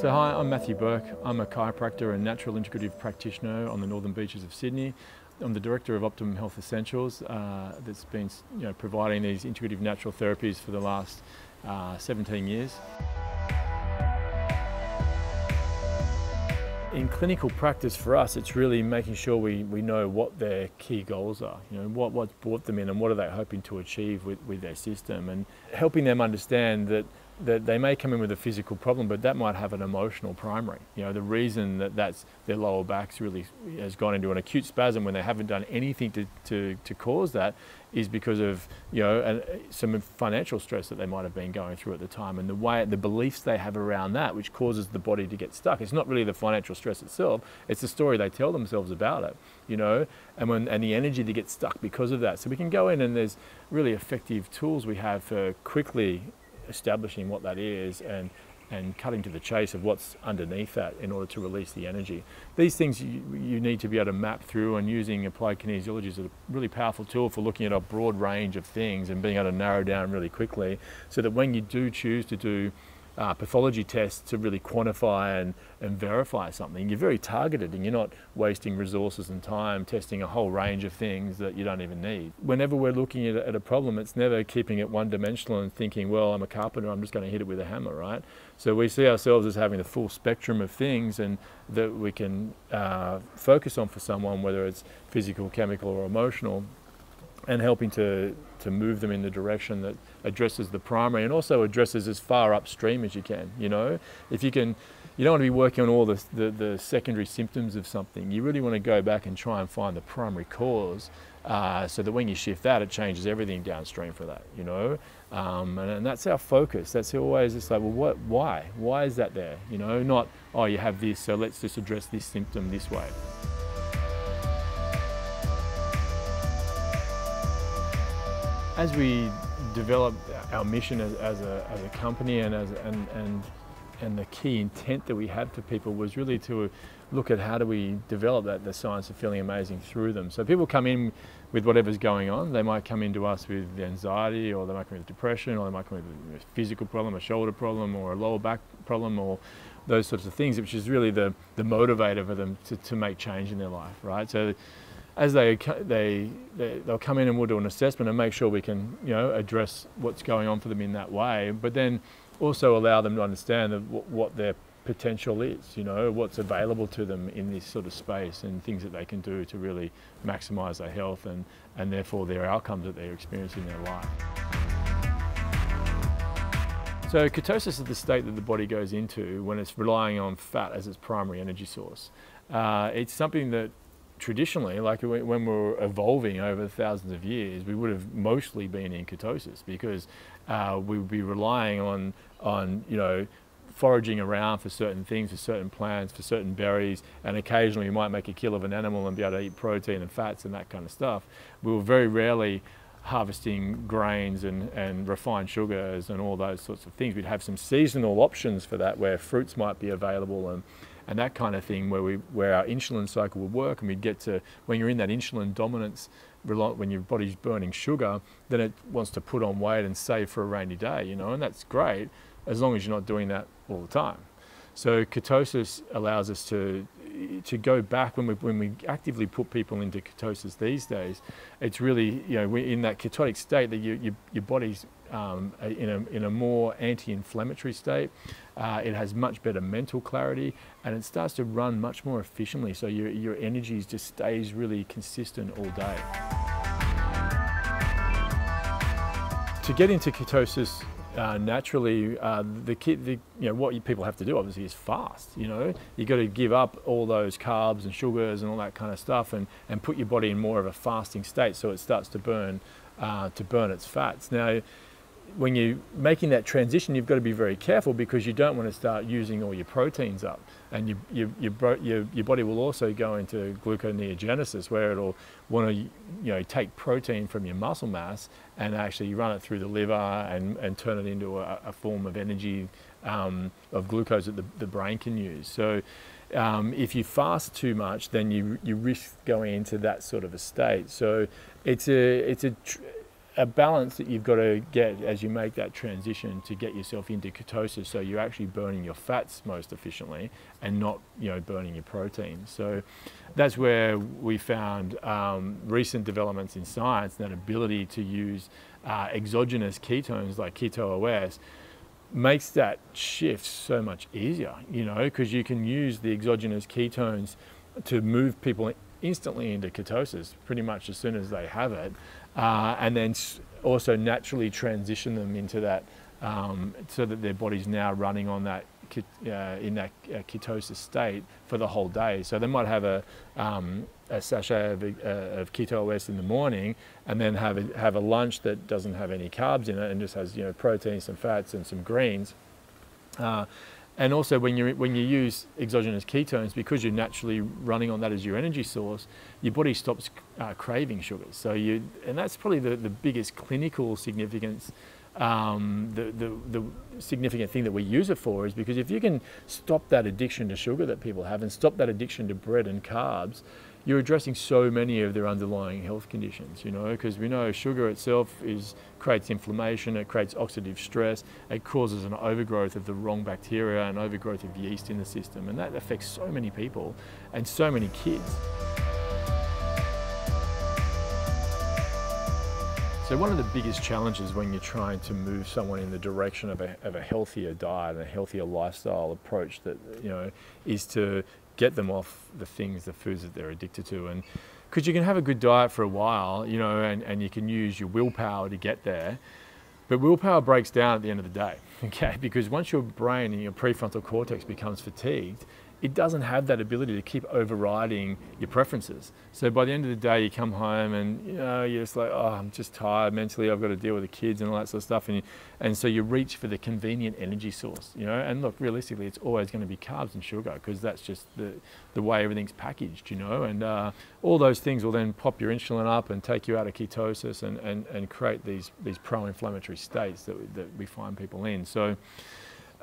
So hi, I'm Matthew Bourke. I'm a chiropractor and natural integrative practitioner on the northern beaches of Sydney. I'm the director of Optimum Health Essentials uh, that's been you know, providing these integrative natural therapies for the last uh, 17 years. In clinical practice for us, it's really making sure we, we know what their key goals are, you know, what, what's brought them in and what are they hoping to achieve with, with their system and helping them understand that that they may come in with a physical problem, but that might have an emotional primary. You know, the reason that that's their lower backs really has gone into an acute spasm when they haven't done anything to, to, to cause that is because of you know an, some financial stress that they might have been going through at the time. And the way the beliefs they have around that which causes the body to get stuck it's not really the financial stress itself it's the story they tell themselves about it you know? And when and the energy to get stuck because of that. So we can go in and there's really effective tools we have for quickly establishing what that is and and cutting to the chase of what's underneath that in order to release the energy. These things you, you, need to be able to map through and using applied kinesiology is a really powerful tool for looking at a broad range of things and being able to narrow down really quickly so that when you do choose to do uh, pathology tests to really quantify and, and verify something. You're very targeted and you're not wasting resources and time testing a whole range of things that you don't even need. Whenever we're looking at, at a problem, it's never keeping it one dimensional and thinking, well, I'm a carpenter, I'm just going to hit it with a hammer, right? So we see ourselves as having the full spectrum of things and that we can uh, focus on for someone, whether it's physical, chemical, or emotional, and helping to, to move them in the direction that addresses the primary and also addresses as far upstream as you can. You know, if you can, you don't want to be working on all the, the, the secondary symptoms of something. You really want to go back and try and find the primary cause uh, so that when you shift that, it changes everything downstream for that, you know? Um, and, and, that's our focus. That's always just like, well, what, why? Why is that there? You know, not, oh, you have this, so let's just address this symptom this way. As we developed our mission as, as, a, as a company and, as, and, and, and the key intent that we had for people was really to look at how do we develop that, the science of feeling amazing through them. So people come in with whatever's going on. They might come into us with anxiety or they might come with depression or they might come with a physical problem, a shoulder problem or a lower back problem or those sorts of things, which is really the, the motivator for them to, to make change in their life, right? So as they, they, they, they'll come in and we'll do an assessment and make sure we can, you know, address what's going on for them in that way, but then also allow them to understand what, what their potential is, you know, what's available to them in this sort of space and things that they can do to really maximize their health and, and therefore their outcomes that they're experiencing in their life. So ketosis is the state that the body goes into when it's relying on fat as its primary energy source. Uh, it's something that traditionally, like when we were evolving over thousands of years, we would have mostly been in ketosis because uh, we would be relying on, on, you know, foraging around for certain things, for certain plants, for certain berries, and occasionally we might make a kill of an animal and be able to eat protein and fats and that kind of stuff. We were very rarely harvesting grains and, and refined sugars and all those sorts of things. We'd have some seasonal options for that where fruits might be available and and that kind of thing where we where our insulin cycle would work and we'd get to when you're in that insulin dominance when your body's burning sugar then it wants to put on weight and save for a rainy day you know and that's great as long as you're not doing that all the time. So ketosis allows us to to go back when we when we actively put people into ketosis these days, it's really you know we're in that ketotic state that you, you, your body's um, in a in a more anti-inflammatory state. Uh, it has much better mental clarity, and it starts to run much more efficiently. So your your energy just stays really consistent all day. To get into ketosis uh, naturally, uh, the, the, you know, what you, people have to do obviously is fast. You know, you got to give up all those carbs and sugars and all that kind of stuff, and, and put your body in more of a fasting state, so it starts to burn uh, to burn its fats. Now, when you're making that transition, you've got to be very careful because you don't want to start using all your proteins up. And you, you, your, your, your body will also go into gluconeogenesis where it'll want to you know, take protein from your muscle mass and actually run it through the liver and, and turn it into a, a form of energy um, of glucose that the, the brain can use. So um, if you fast too much, then you, you risk going into that sort of a state. So it's a, it's a, a balance that you've got to get as you make that transition to get yourself into ketosis so you're actually burning your fats most efficiently and not you know burning your protein. So that's where we found um, recent developments in science that ability to use uh, exogenous ketones like keto os makes that shift so much easier you know because you can use the exogenous ketones to move people instantly into ketosis pretty much as soon as they have it uh, and then also naturally transition them into that um, so that their body's now running on that uh, in that uh, ketosis state for the whole day. So they might have a, um, a sachet of, uh, of, keto OS in the morning, and then have a, have a lunch that doesn't have any carbs in it and just has you know protein, some fats, and some greens. Uh, and also when you when you use exogenous ketones, because you're naturally running on that as your energy source, your body stops uh, craving sugars. So you and that's probably the, the biggest clinical significance. Um, the, the, the significant thing that we use it for is because if you can stop that addiction to sugar that people have and stop that addiction to bread and carbs, you're addressing so many of their underlying health conditions, you know, because we know sugar itself is creates inflammation, it creates oxidative stress, it causes an overgrowth of the wrong bacteria and overgrowth of yeast in the system, and that affects so many people and so many kids. So one of the biggest challenges when you're trying to move someone in the direction of a, of a healthier diet and a healthier lifestyle approach that, you know, is to get them off the things, the foods that they're addicted to. And because you can have a good diet for a while, you know, and, and you can use your willpower to get there. But willpower breaks down at the end of the day, okay? Because once your brain and your prefrontal cortex becomes fatigued, it doesn't have that ability to keep overriding your preferences. So by the end of the day, you come home and you know you're just like, oh, I'm just tired mentally. I've got to deal with the kids and all that sort of stuff. And you, and so you reach for the convenient energy source, you know. And look, realistically, it's always going to be carbs and sugar because that's just the the way everything's packaged, you know. And uh, all those things will then pop your insulin up and take you out of ketosis and and, and create these these pro-inflammatory states that we, that we find people in. So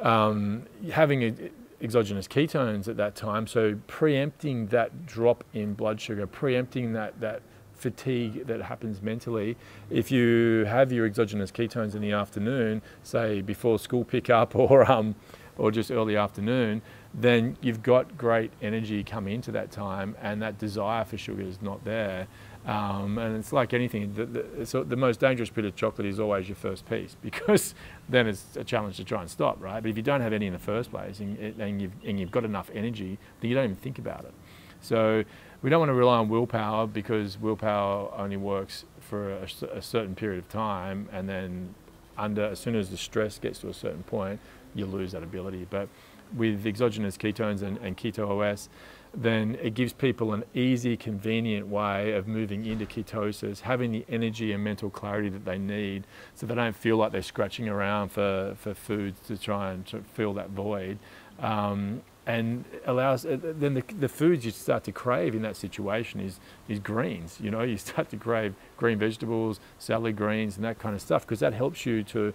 um, having a exogenous ketones at that time. So preempting that drop in blood sugar, preempting that, that fatigue that happens mentally. If you have your exogenous ketones in the afternoon, say before school pickup or, um, or just early afternoon, then you've got great energy coming into that time and that desire for sugar is not there. Um, and it's like anything, the, the, so the most dangerous bit of chocolate is always your first piece because then it's a challenge to try and stop, right? But if you don't have any in the first place and, and, you've, and you've got enough energy, then you don't even think about it. So we don't want to rely on willpower because willpower only works for a, a certain period of time and then under, as soon as the stress gets to a certain point, you lose that ability. But with exogenous ketones and, and keto OS, then it gives people an easy, convenient way of moving into ketosis, having the energy and mental clarity that they need so they don't feel like they're scratching around for, for foods to try and to fill that void. Um, and allows uh, then the, the foods you start to crave in that situation is is greens you know you start to crave green vegetables salad greens and that kind of stuff because that helps you to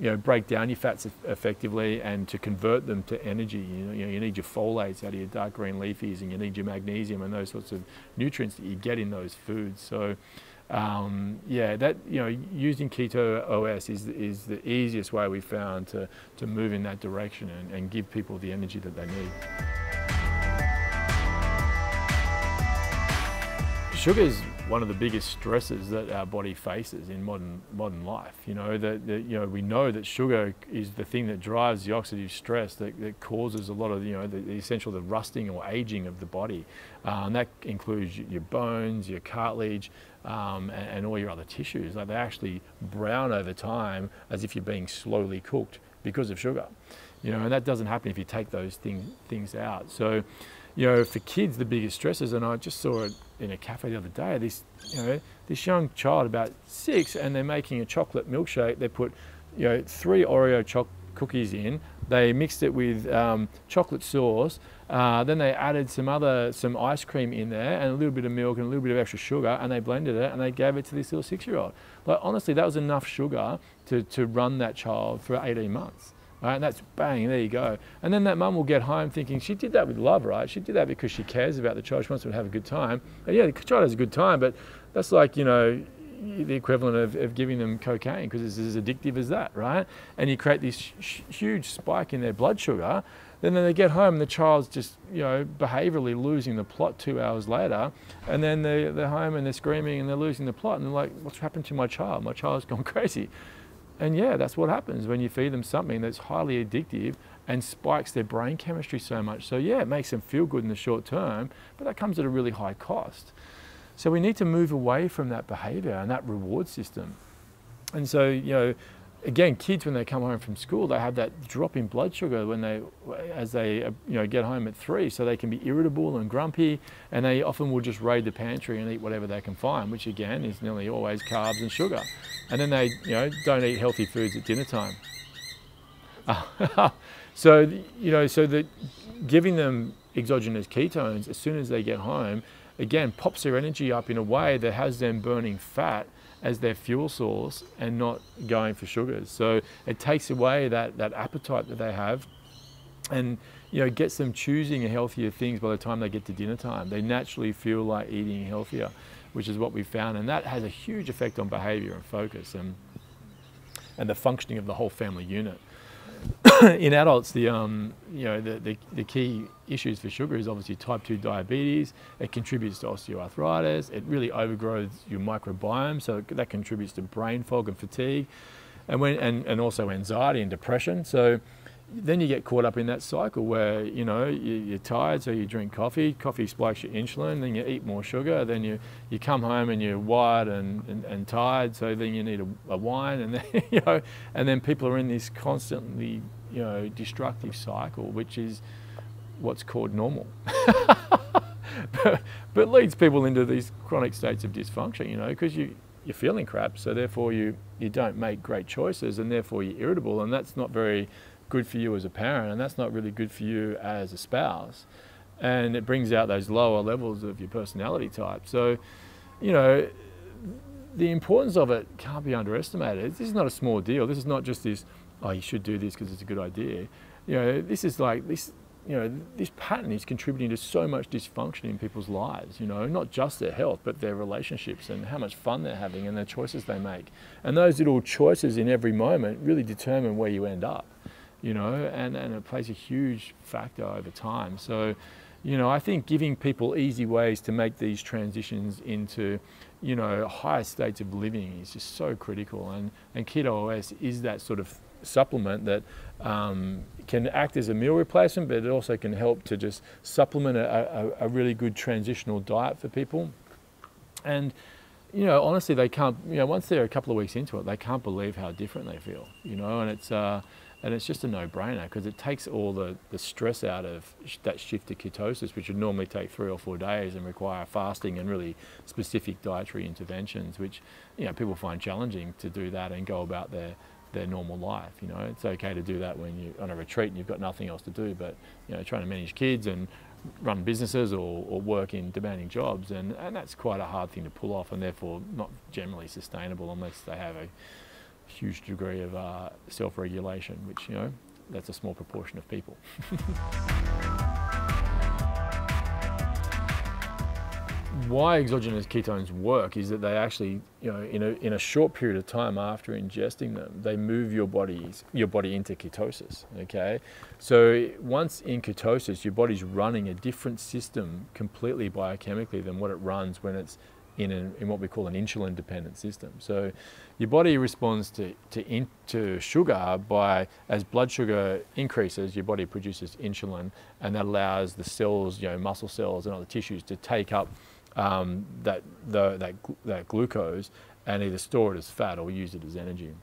you know, break down your fats effectively and to convert them to energy. You know, you, need your folates out of your dark green leafies and you need your magnesium and those sorts of nutrients that you get in those foods. So, um, yeah, that you know, using keto OS is is the easiest way we found to to move in that direction and, and give people the energy that they need. Sugar is one of the biggest stresses that our body faces in modern modern life. You know that, that, you know we know that sugar is the thing that drives the oxidative stress that, that causes a lot of you know the, the essential the rusting or aging of the body, uh, and that includes your bones, your cartilage, um, and, and all your other tissues. Like they actually brown over time as if you're being slowly cooked because of sugar. You know, and that doesn't happen if you take those thing, things out. So you know, for kids, the biggest stresses, and I just saw it in a cafe the other day, this, you know, this young child about six, and they're making a chocolate milkshake. They put, you know, three Oreo choc cookies in. They mixed it with um, chocolate sauce. Uh, then they added some other, some ice cream in there and a little bit of milk and a little bit of extra sugar, and they blended it and they gave it to this little six-year-old. Like honestly, that was enough sugar to, to run that child for 18 months. Right, and that's bang, there you go. And then that mum will get home thinking she did that with love, right? She did that because she cares about the child. She wants them to have a good time. And yeah, the child has a good time, but that's like, you know, the equivalent of, of giving them cocaine because it's as addictive as that, right? And you create this huge spike in their blood sugar. Then they get home and the child's just, you know, behaviorally losing the plot two hours later. And then they, they're home and they're screaming and they're losing the plot. And they're like, what's happened to my child? My child's gone crazy. And yeah, that's what happens when you feed them something that's highly addictive and spikes their brain chemistry so much. So yeah, it makes them feel good in the short term, but that comes at a really high cost. So we need to move away from that behavior and that reward system. And so, you know, again, kids when they come home from school, they have that drop in blood sugar when they, as they, uh, you know, get home at three, so they can be irritable and grumpy, and they often will just raid the pantry and eat whatever they can find, which again is nearly always carbs and sugar. And then they, you know, don't eat healthy foods at dinner time. so, you know, so that giving them exogenous ketones as soon as they get home again pops their energy up in a way that has them burning fat as their fuel source and not going for sugars. So it takes away that, that appetite that they have and you know gets them choosing healthier things by the time they get to dinner time. They naturally feel like eating healthier, which is what we found, and that has a huge effect on behaviour and focus and and the functioning of the whole family unit. in adults, the, um, you know, the, the, the, key issues for sugar is obviously type 2 diabetes. It contributes to osteoarthritis. It really overgrows your microbiome, so that contributes to brain fog and fatigue, and, when, and, and also anxiety and depression. So then you get caught up in that cycle where you know you, are tired, so you drink coffee. Coffee spikes your insulin, then you eat more sugar. Then you, you come home and you're wired and, and, and tired, so then you need a, a, wine, and then you know, and then people are in this constantly you know destructive cycle, which is what's called normal. but, but leads people into these chronic states of dysfunction, you know, because you you're feeling crap, so therefore you you don't make great choices, and therefore you're irritable, and that's not very good for you as a parent, and that's not really good for you as a spouse. And it brings out those lower levels of your personality type. So, you know, the importance of it can't be underestimated. This is not a small deal. This is not just this, oh, you should do this because it's a good idea. You know, this is like this. You know, this pattern is contributing to so much dysfunction in people's lives. You know, not just their health, but their relationships and how much fun they're having and the choices they make. And those little choices in every moment really determine where you end up you know, and, and it plays a huge factor over time. So, you know, I think giving people easy ways to make these transitions into, you know, higher states of living is just so critical. And, and Keto OS is that sort of supplement that um, can act as a meal replacement, but it also can help to just supplement a, a, a really good transitional diet for people. And, you know, honestly, they can't, you know, once they're a couple of weeks into it, they can't believe how different they feel, you know, and it's, uh, and it's just a no-brainer because it takes all the, the stress out of sh that shift to ketosis, which would normally take three or four days and require fasting and really specific dietary interventions, which you know people find challenging to do that and go about their their normal life. You know, it's okay to do that when you're on a retreat and you've got nothing else to do, but you know, trying to manage kids and run businesses or, or work in demanding jobs, and, and that's quite a hard thing to pull off, and therefore not generally sustainable unless they have a huge degree of uh, self-regulation, which, you know, that's a small proportion of people. Why exogenous ketones work is that they actually, you know, in a, in a short period of time after ingesting them, they move your body's, your body into ketosis, okay? So once in ketosis, your body's running a different system completely biochemically than what it runs when it's in, in what we call an insulin dependent system. So your body responds to, to, in, to sugar by, as blood sugar increases, your body produces insulin and that allows the cells, you know, muscle cells and other tissues to take up um, that, the, that, that glucose and either store it as fat or use it as energy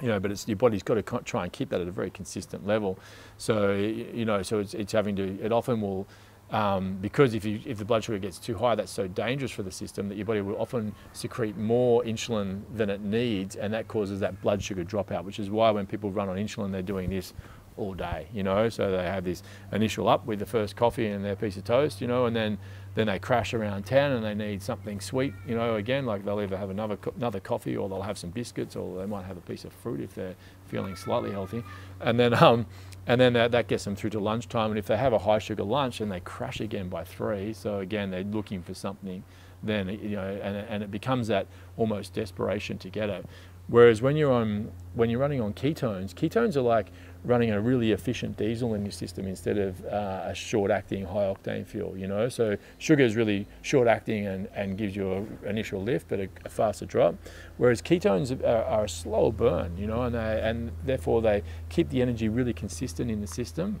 you know, but it's your body's got to try and keep that at a very consistent level. So you know, so it's, it's having to. It often will um, because if, you, if the blood sugar gets too high, that's so dangerous for the system that your body will often secrete more insulin than it needs, and that causes that blood sugar dropout, which is why when people run on insulin, they're doing this all day, you know. So they have this initial up with the first coffee and their piece of toast, you know, and then then they crash around 10 and they need something sweet, you know, again, like they'll either have another, another coffee or they'll have some biscuits or they might have a piece of fruit if they're feeling slightly healthy. And then, um, and then that, that gets them through to lunchtime. And if they have a high sugar lunch, then they crash again by three. So again, they're looking for something then you know, and, and it becomes that almost desperation to get it. Whereas when you're on when you're running on ketones, ketones are like running a really efficient diesel in your system instead of uh, a short-acting high-octane fuel. You know, so sugar is really short-acting and, and gives you an initial lift, but a, a, faster drop. Whereas ketones are, are, a slower burn. You know, and they, and therefore they keep the energy really consistent in the system.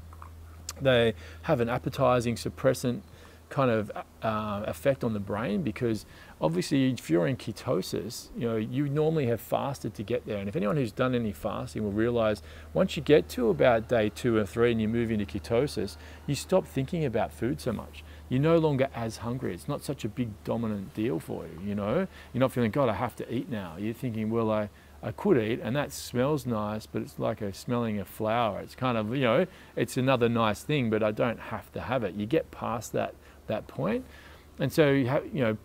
They have an appetizing suppressant kind of uh, effect on the brain because obviously if you're in ketosis you know you normally have fasted to get there and if anyone who's done any fasting will realize once you get to about day two or three and you move into ketosis you stop thinking about food so much you're no longer as hungry it's not such a big dominant deal for you you know you're not feeling god i have to eat now you're thinking well i I could eat, and that smells nice, but it's like a smelling a flower. It's kind of, you know, it's another nice thing, but I don't have to have it. You get past that that point. And so, you, have, you know,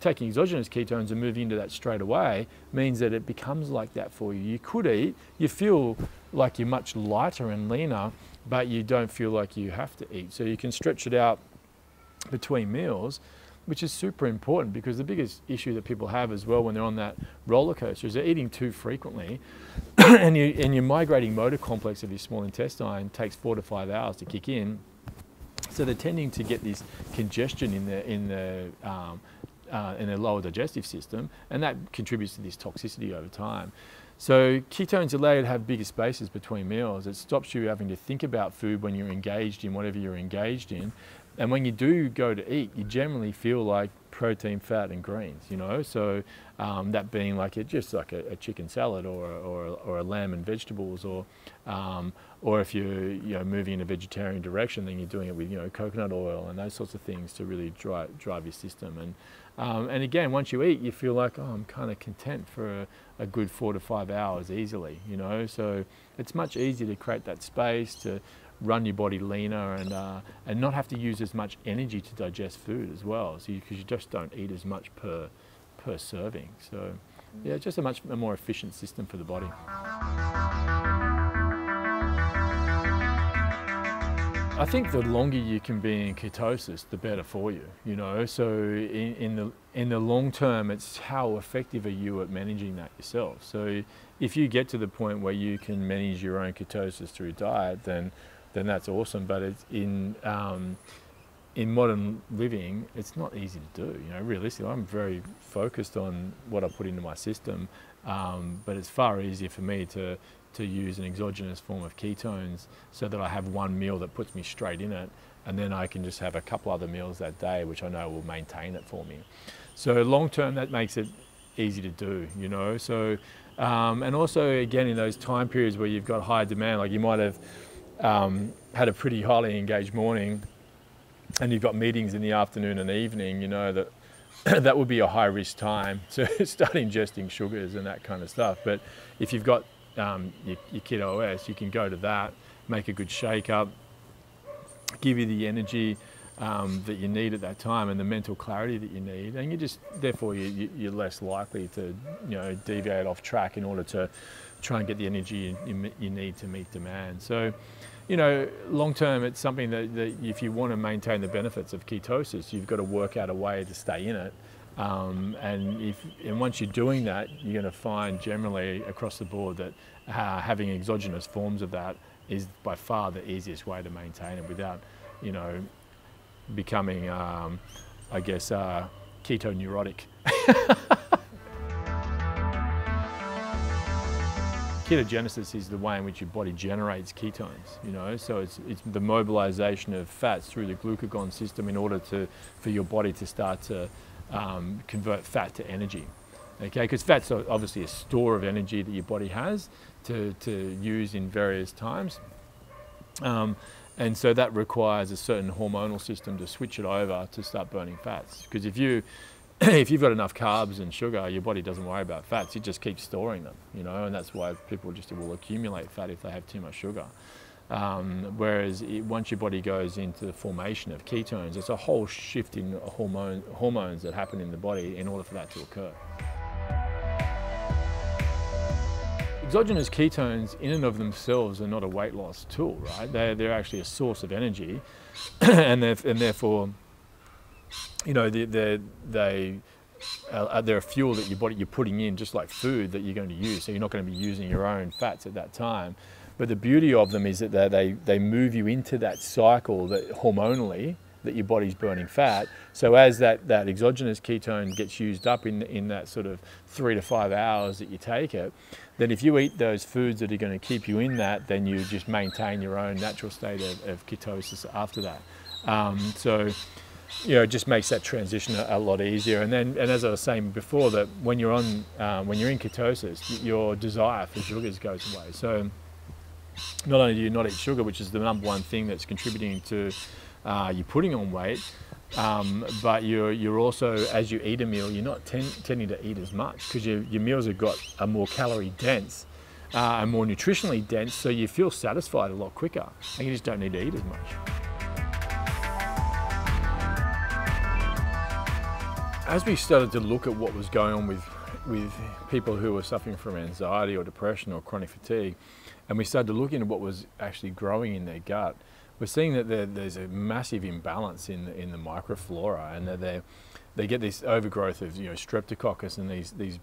taking exogenous ketones and moving into that straight away means that it becomes like that for you. You could eat, you feel like you're much lighter and leaner, but you don't feel like you have to eat. So you can stretch it out between meals, which is super important because the biggest issue that people have as well when they're on that roller coaster is they're eating too frequently and, you, and your migrating motor complex of your small intestine takes four to five hours to kick in so they're tending to get this congestion in the in the um, uh, in the lower digestive system, and that contributes to this toxicity over time. So ketones allow you to have bigger spaces between meals. It stops you having to think about food when you're engaged in whatever you're engaged in. And when you do go to eat, you generally feel like protein, fat, and greens, you know? So um, that being like a, just like a, a chicken salad or, or, or, a lamb and vegetables or, um, or if you're you know, moving in a vegetarian direction, then you're doing it with you know, coconut oil and those sorts of things to really drive, drive your system. And, um, and again, once you eat, you feel like, oh, I'm kind of content for a, a good four to five hours easily, you know? So it's much easier to create that space to run your body leaner and, uh, and not have to use as much energy to digest food as well. So because you, you, just don't eat as much per, per serving. So yeah, just a much a more efficient system for the body. I think the longer you can be in ketosis, the better for you. You know, so in, in, the in the long term, it's how effective are you at managing that yourself. So if you get to the point where you can manage your own ketosis through diet, then then that's awesome. But it's in um, in modern living, it's not easy to do. You know, realistically, I'm very focused on what I put into my system, um, but it's far easier for me to to use an exogenous form of ketones so that I have one meal that puts me straight in it, and then I can just have a couple other meals that day, which I know will maintain it for me. So long term, that makes it easy to do. You know, so. Um, and also, again, in those time periods where you've got high demand, like you might have um, had a pretty highly engaged morning and you've got meetings in the afternoon and evening, you know that that would be a high risk time to start ingesting sugars and that kind of stuff. But if you've got um, your, your keto OS, you can go to that, make a good shake up, give you the energy um, that you need at that time and the mental clarity that you need, and you just therefore you, you're less likely to you know deviate off track in order to try and get the energy you, you need to meet demand. So you know, long term, it's something that, that, if you want to maintain the benefits of ketosis, you've got to work out a way to stay in it. Um, and if and once you're doing that, you're going to find generally across the board that uh, having exogenous forms of that is by far the easiest way to maintain it without, you know, becoming, um, I guess, uh, keto neurotic. ketogenesis is the way in which your body generates ketones, you know, so it's, it's the mobilization of fats through the glucagon system in order to, for your body to start to um, convert fat to energy. Okay, because fat's obviously a store of energy that your body has to, to use in various times. Um, and so that requires a certain hormonal system to switch it over to start burning fats. Because if you if you've got enough carbs and sugar, your body doesn't worry about fats. It just keeps storing them, you know, and that's why people just will accumulate fat if they have too much sugar. Um, whereas it, once your body goes into the formation of ketones, it's a whole shift in hormone, hormones that happen in the body in order for that to occur. Exogenous ketones in and of themselves are not a weight loss tool, right? They're, they're actually a source of energy and, and therefore you know, they, they, they uh, they're a fuel that your body you're putting in just like food that you're going to use. So you're not going to be using your own fats at that time. But the beauty of them is that they, they move you into that cycle that hormonally that your body's burning fat. So as that, that exogenous ketone gets used up in, in that sort of three to five hours that you take it, then if you eat those foods that are going to keep you in that, then you just maintain your own natural state of, of ketosis after that. Um, so, you know, it just makes that transition a, a, lot easier. And then, and as I was saying before, that when you're on, um, when you're in ketosis, your desire for sugars goes away. So, not only do you not eat sugar, which is the number one thing that's contributing to uh, you're putting on weight, um, but you're, you're also, as you eat a meal, you're not ten, tending to eat as much because your, your meals have got a more calorie dense uh, and more nutritionally dense, so you feel satisfied a lot quicker and you just don't need to eat as much. As we started to look at what was going on with, with people who were suffering from anxiety or depression or chronic fatigue, and we started to look into what was actually growing in their gut, we're seeing that there's a massive imbalance in the, in the microflora, and that they they get this overgrowth of you know streptococcus and these these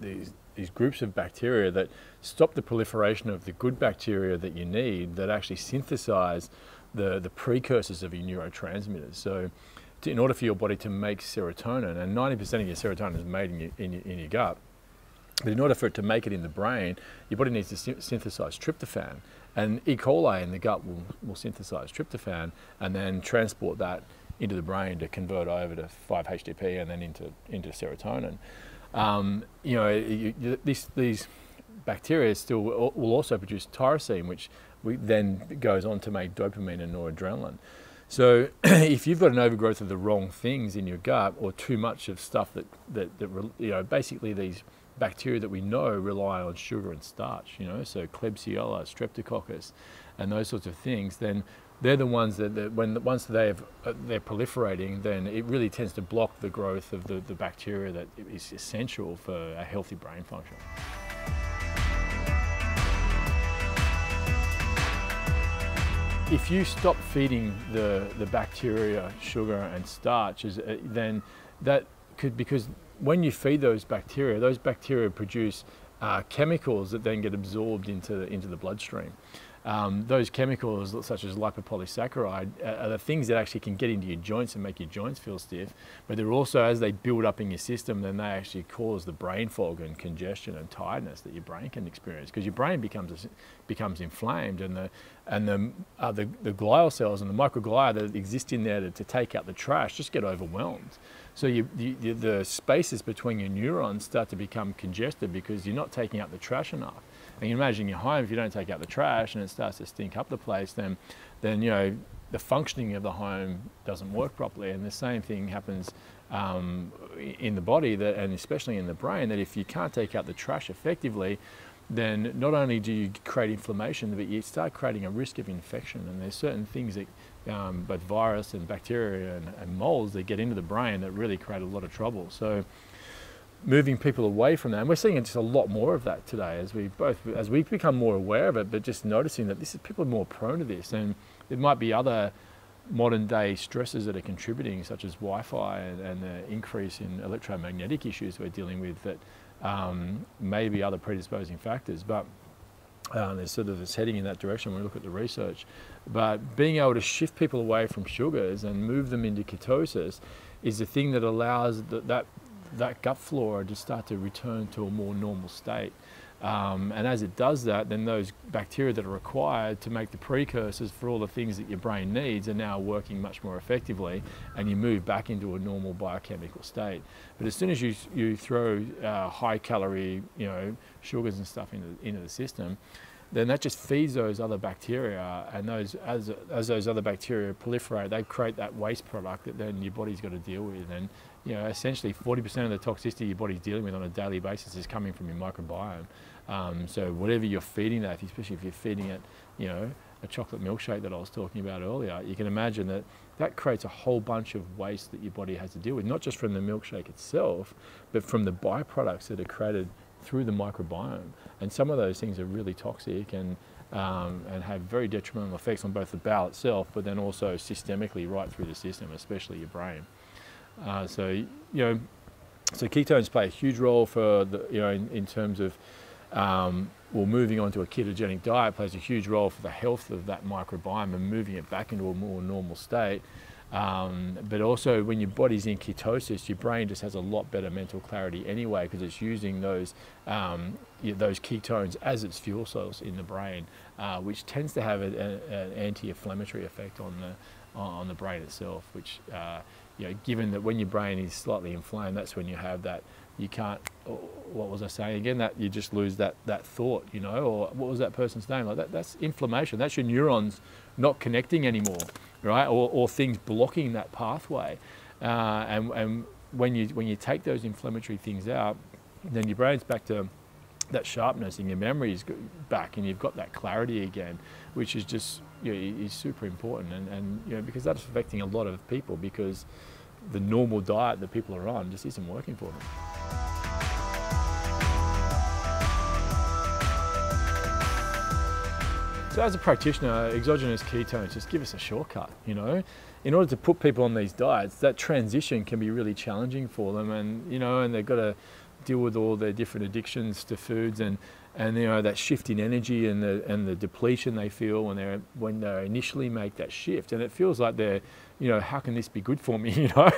these these groups of bacteria that stop the proliferation of the good bacteria that you need that actually synthesize the the precursors of your neurotransmitters. So. In order for your body to make serotonin, and 90% of your serotonin is made in your, in your, in your gut, but in order for it to make it in the brain, your body needs to synthesize tryptophan. And E. coli in the gut will, will synthesize tryptophan and then transport that into the brain to convert over to 5-HTP and then into, into serotonin. Um, you know, you, you, these, these bacteria still will also produce tyrosine, which we, then goes on to make dopamine and noradrenaline. So if you've got an overgrowth of the wrong things in your gut or too much of stuff that, that, that you know, basically these bacteria that we know rely on sugar and starch, you know, so Klebsiella, Streptococcus, and those sorts of things, then they're the ones that, that when once they have, uh, they're proliferating, then it really tends to block the growth of the, the bacteria that is essential for a healthy brain function. If you stop feeding the, the bacteria sugar and starch, uh, then that could, because when you feed those bacteria, those bacteria produce uh, chemicals that then get absorbed into the, into the bloodstream. Um, those chemicals, such as lipopolysaccharide, are the things that actually can get into your joints and make your joints feel stiff. But they're also, as they build up in your system, then they actually cause the brain fog and congestion and tiredness that your brain can experience because your brain becomes becomes inflamed, and the and the, uh, the the glial cells and the microglia that exist in there to, to take out the trash just get overwhelmed. So you, you, the spaces between your neurons start to become congested because you're not taking out the trash enough. And you imagine your home, if you don't take out the trash and it starts to stink up the place, then, then you know, the functioning of the home doesn't work properly. And the same thing happens um, in the body, that, and especially in the brain, that if you can't take out the trash effectively, then not only do you create inflammation, but you start creating a risk of infection. And there's certain things that um, both virus and bacteria and, and molds that get into the brain that really create a lot of trouble. So moving people away from that, and we're seeing just a lot more of that today as we both as we become more aware of it, but just noticing that this is people are more prone to this, and there might be other modern day stresses that are contributing, such as Wi-Fi and, and the increase in electromagnetic issues we're dealing with that um, may be other predisposing factors, but um, there's sort of it's heading in that direction when we look at the research. But being able to shift people away from sugars and move them into ketosis is the thing that allows that, that, that gut flora to start to return to a more normal state. Um, and as it does that, then those bacteria that are required to make the precursors for all the things that your brain needs are now working much more effectively, and you move back into a normal biochemical state. But as soon as you, you throw uh, high calorie, you know, sugars and stuff into, into the system, then that just feeds those other bacteria, and those as, as those other bacteria proliferate, they create that waste product that then your body's got to deal with. And you know, essentially 40% of the toxicity your body's dealing with on a daily basis is coming from your microbiome. Um, so whatever you're feeding that, especially if you're feeding it, you know, a chocolate milkshake that I was talking about earlier, you can imagine that that creates a whole bunch of waste that your body has to deal with, not just from the milkshake itself, but from the byproducts that are created through the microbiome. And some of those things are really toxic and, um, and have very detrimental effects on both the bowel itself, but then also systemically right through the system, especially your brain. Uh, so you know, so ketones play a huge role for the you know in, in terms of um, well, moving on to a ketogenic diet plays a huge role for the health of that microbiome and moving it back into a more normal state. Um, but also, when your body's in ketosis, your brain just has a lot better mental clarity anyway because it's using those um, those ketones as its fuel cells in the brain, uh, which tends to have a, a, an anti-inflammatory effect on the on the brain itself. Which uh, you know, given that when your brain is slightly inflamed, that's when you have that you can't what was I saying again? That you just lose that that thought you know or what was that person's name? Like that that's inflammation. That's your neurons not connecting anymore right? Or, or things blocking that pathway. Uh, and, and when you when you take those inflammatory things out then your brain's back to that sharpness and your memory is back and you've got that clarity again which is just you know, is super important. And, and you know because that's affecting a lot of people because the normal diet that people are on just isn't working for them. So as a practitioner, exogenous ketones just give us a shortcut, you know. In order to put people on these diets, that transition can be really challenging for them and, you know, and they've got to deal with all their different addictions to foods and, and you know, that shift in energy and the, and the depletion they feel when, they're, when they initially make that shift. And it feels like they're, you know, how can this be good for me, you know,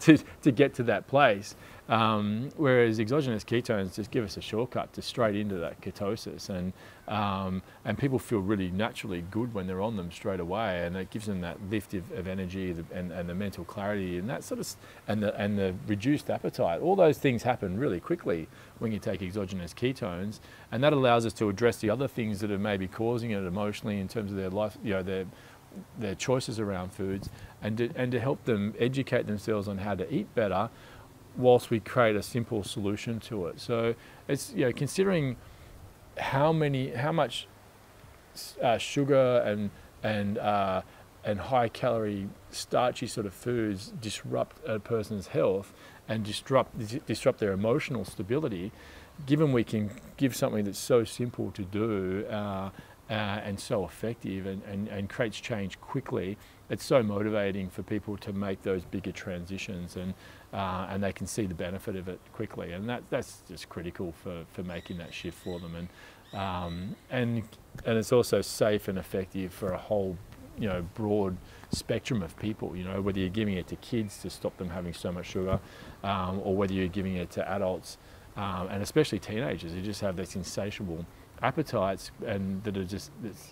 to, to get to that place. Um, whereas exogenous ketones just give us a shortcut to straight into that ketosis, and um, and people feel really naturally good when they're on them straight away, and it gives them that lift of, of energy and, and the mental clarity and that sort of and the and the reduced appetite. All those things happen really quickly when you take exogenous ketones, and that allows us to address the other things that are maybe causing it emotionally in terms of their life, you know, their their choices around foods, and to, and to help them educate themselves on how to eat better whilst we create a simple solution to it. So it's you know considering how many how much uh, sugar and and uh, and high calorie starchy sort of foods disrupt a person's health and disrupt disrupt their emotional stability. Given we can give something that's so simple to do uh, uh, and so effective and, and, and creates change quickly, it's so motivating for people to make those bigger transitions and uh, and they can see the benefit of it quickly. And that that's just critical for, for making that shift for them. And um, and and it's also safe and effective for a whole you know broad spectrum of people you know whether you're giving it to kids to stop them having so much sugar um, or whether you're giving it to adults um, and especially teenagers who just have this insatiable appetites and that are just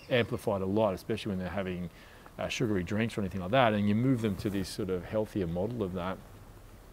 amplified a lot especially when they're having uh, sugary drinks or anything like that, and you move them to this sort of healthier model of that.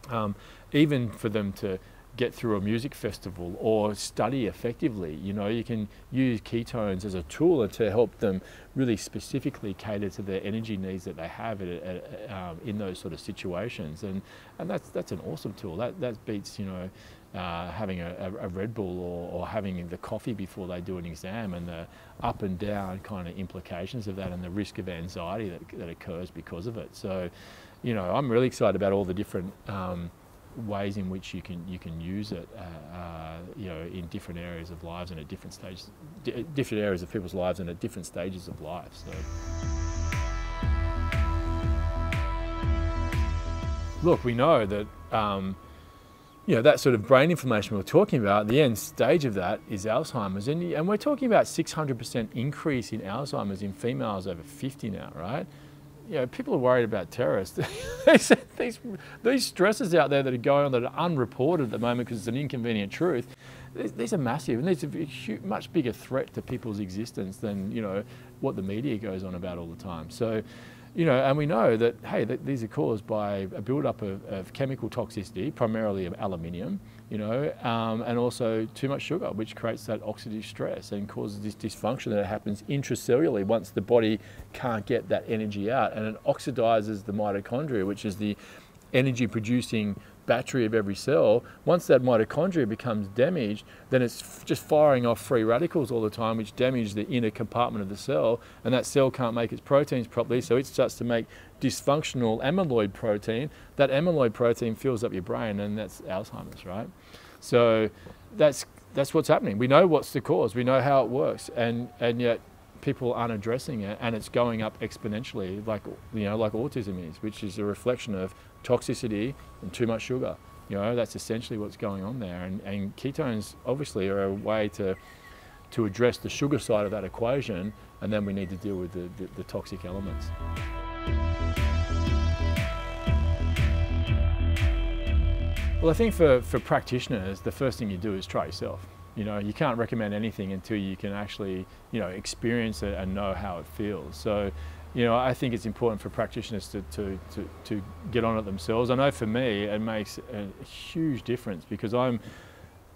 Um, even for them to get through a music festival or study effectively. You know, you can use ketones as a tool to help them really specifically cater to the energy needs that they have at, at, um, in those sort of situations. And, and that's, that's an awesome tool. That, that beats, you know, uh, having a, a, Red Bull or, or, having the coffee before they do an exam and the up and down kind of implications of that and the risk of anxiety that, that occurs because of it. So, you know, I'm really excited about all the different um, ways in which you can you can use it, uh, uh, you know, in different areas of lives and at different stages, different areas of people's lives and at different stages of life. So. Look, we know that um, you know, that sort of brain inflammation we are talking about, the end stage of that is Alzheimer's. And, and we're talking about 600% increase in Alzheimer's in females over 50 now, right? You know, people are worried about terrorists. these, these stresses out there that are going on that are unreported at the moment because it's an inconvenient truth, these, these are massive and these are a huge, much bigger threat to people's existence than, you know, what the media goes on about all the time. So, you know, and we know that, hey, that these are caused by a build-up of, of, chemical toxicity, primarily of aluminium, you know, um, and also too much sugar, which creates that oxidative stress and causes this dysfunction that happens intracellularly once the body can't get that energy out. And it oxidizes the mitochondria, which is the energy producing battery of every cell, once that mitochondria becomes damaged, then it's just firing off free radicals all the time, which damage the inner compartment of the cell, and that cell can't make its proteins properly, so it starts to make dysfunctional amyloid protein. That amyloid protein fills up your brain, and that's Alzheimer's, right? So that's that's what's happening. We know what's the cause. We know how it works, and and yet people aren't addressing it and it's going up exponentially like you know like autism is which is a reflection of toxicity and too much sugar you know that's essentially what's going on there and, and ketones obviously are a way to to address the sugar side of that equation and then we need to deal with the, the, the toxic elements. Well, I think for, for practitioners, the first thing you do is try yourself. You know, you can't recommend anything until you can actually, you know, experience it and know how it feels. So, you know, I think it's important for practitioners to, to, to, to get on it themselves. I know for me, it makes a huge difference because I'm,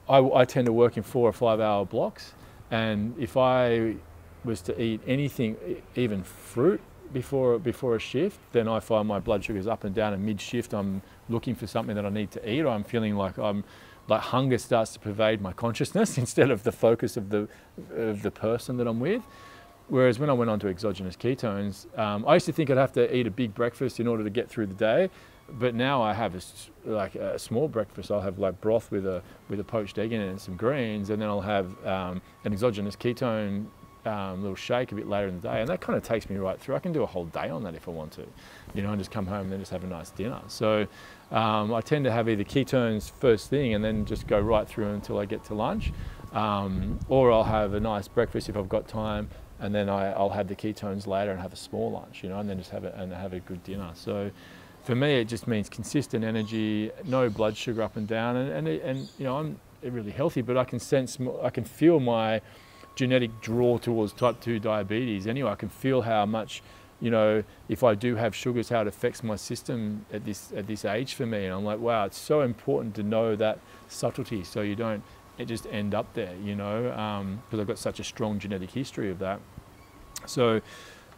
I, I tend to work in four or five hour blocks. And if I was to eat anything, even fruit, before before a shift, then I find my blood sugar's up and down. And mid shift, I'm looking for something that I need to eat, or I'm feeling like I'm like hunger starts to pervade my consciousness instead of the focus of the of the person that I'm with. Whereas when I went on to exogenous ketones, um, I used to think I'd have to eat a big breakfast in order to get through the day, but now I have a, like a small breakfast. I'll have like broth with a with a poached egg in it and some greens, and then I'll have um, an exogenous ketone um, little shake a bit later in the day, and that kind of takes me right through. I can do a whole day on that if I want to, you know, and just come home and then just have a nice dinner. So um, I tend to have either ketones first thing and then just go right through until I get to lunch, um, or I'll have a nice breakfast if I've got time, and then I, will have the ketones later and have a small lunch, you know, and then just have it and have a good dinner. So for me, it just means consistent energy, no blood sugar up and down, and and, and you know, I'm really healthy, but I can sense, I can feel my genetic draw towards type 2 diabetes. Anyway, I can feel how much, you know, if I do have sugars, how it affects my system at this, at this age for me. And I'm like, wow, it's so important to know that subtlety so you don't it just end up there, you know, because um, I've got such a strong genetic history of that. So,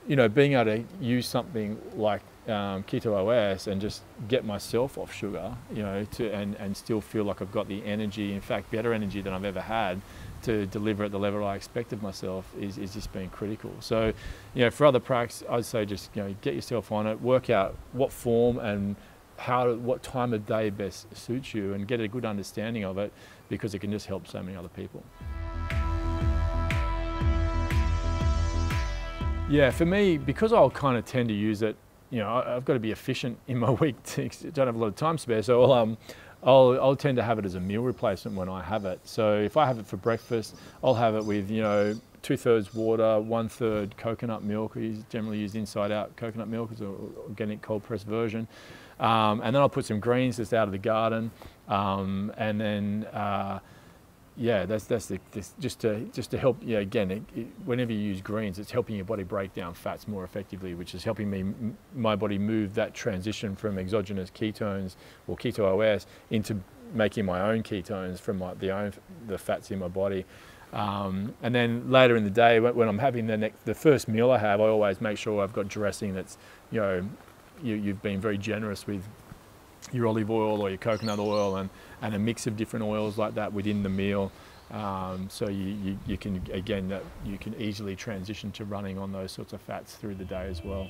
you know, being able to use something like um, Keto OS and just get myself off sugar, you know, to, and, and still feel like I've got the energy, in fact, better energy than I've ever had to deliver at the level I expect of myself is, is just being critical. So, you know, for other practice, I'd say just, you know, get yourself on it, work out what form and how, what time of day best suits you and get a good understanding of it because it can just help so many other people. Yeah, for me, because I'll kind of tend to use it, you know, I've got to be efficient in my week. To, don't have a lot of time spare, so I'll, um, I'll, I'll tend to have it as a meal replacement when I have it. So if I have it for breakfast, I'll have it with, you know, two thirds water, one third coconut milk. We generally use inside out coconut milk as an organic cold pressed version. Um, and then I'll put some greens just out of the garden. Um, and then, uh, yeah, that's that's the, this, just to just to help. Yeah, again, it, it, whenever you use greens, it's helping your body break down fats more effectively, which is helping me my body move that transition from exogenous ketones or keto OS into making my own ketones from my, the own the fats in my body. Um, and then later in the day, when, when I'm having the next, the first meal I have, I always make sure I've got dressing that's, you know, you, you've been very generous with your olive oil or your coconut oil and, and a mix of different oils like that within the meal. Um, so you, you, you, can, again, that you can easily transition to running on those sorts of fats through the day as well.